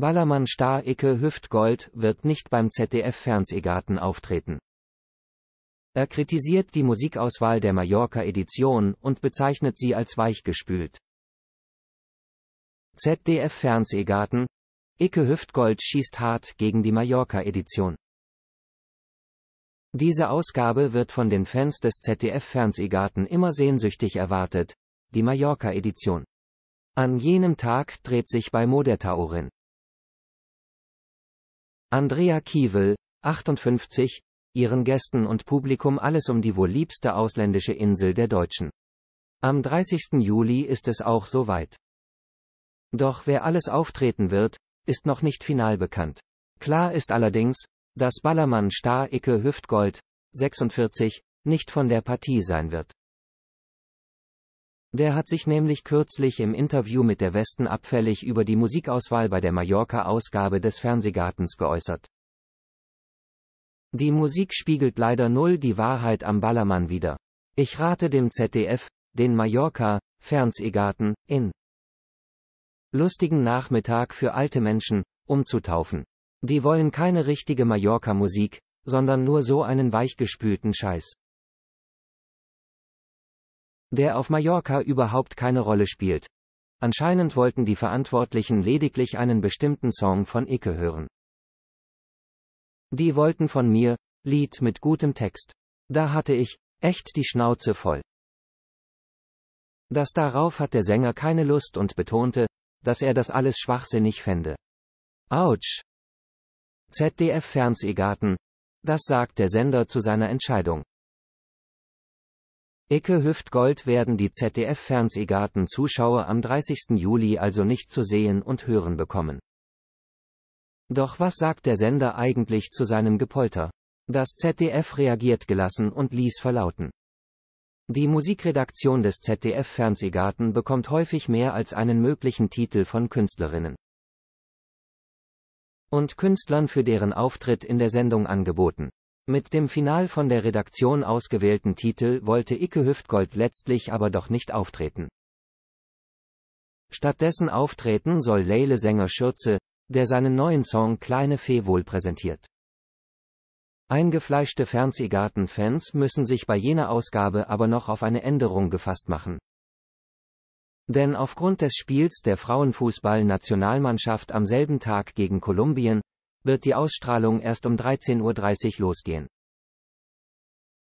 Ballermann-Star Icke Hüftgold wird nicht beim ZDF-Fernsehgarten auftreten. Er kritisiert die Musikauswahl der Mallorca-Edition und bezeichnet sie als weichgespült. ZDF-Fernsehgarten Icke Hüftgold schießt hart gegen die Mallorca-Edition. Diese Ausgabe wird von den Fans des ZDF-Fernsehgarten immer sehnsüchtig erwartet, die Mallorca-Edition. An jenem Tag dreht sich bei Modertaurin. Andrea Kiewel, 58, ihren Gästen und Publikum alles um die wohl liebste ausländische Insel der Deutschen. Am 30. Juli ist es auch soweit. Doch wer alles auftreten wird, ist noch nicht final bekannt. Klar ist allerdings, dass Ballermann Star Icke Hüftgold, 46, nicht von der Partie sein wird. Der hat sich nämlich kürzlich im Interview mit der Westen abfällig über die Musikauswahl bei der Mallorca-Ausgabe des Fernsehgartens geäußert. Die Musik spiegelt leider null die Wahrheit am Ballermann wider. Ich rate dem ZDF, den Mallorca, Fernsehgarten, in lustigen Nachmittag für alte Menschen, umzutaufen. Die wollen keine richtige Mallorca-Musik, sondern nur so einen weichgespülten Scheiß der auf Mallorca überhaupt keine Rolle spielt. Anscheinend wollten die Verantwortlichen lediglich einen bestimmten Song von Icke hören. Die wollten von mir, Lied mit gutem Text. Da hatte ich, echt die Schnauze voll. Das darauf hat der Sänger keine Lust und betonte, dass er das alles schwachsinnig fände. Autsch. ZDF Fernsehgarten. Das sagt der Sender zu seiner Entscheidung. Icke Hüftgold werden die ZDF-Fernsehgarten-Zuschauer am 30. Juli also nicht zu sehen und hören bekommen. Doch was sagt der Sender eigentlich zu seinem Gepolter? Das ZDF reagiert gelassen und ließ verlauten. Die Musikredaktion des ZDF-Fernsehgarten bekommt häufig mehr als einen möglichen Titel von Künstlerinnen und Künstlern für deren Auftritt in der Sendung angeboten. Mit dem final von der Redaktion ausgewählten Titel wollte Icke Hüftgold letztlich aber doch nicht auftreten. Stattdessen auftreten soll Leile Sänger Schürze, der seinen neuen Song Kleine Fee wohl präsentiert. Eingefleischte Fernsehgarten-Fans müssen sich bei jener Ausgabe aber noch auf eine Änderung gefasst machen. Denn aufgrund des Spiels der Frauenfußball-Nationalmannschaft am selben Tag gegen Kolumbien, wird die Ausstrahlung erst um 13.30 Uhr losgehen.